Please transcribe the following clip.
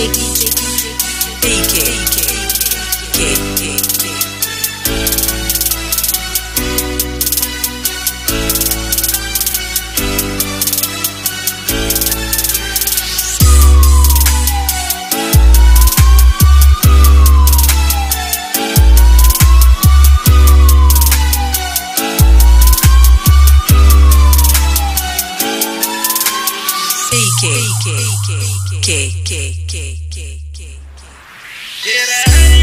Jiggy, AK, it, AK, it. K, K, K, K, K, K, K. Did I?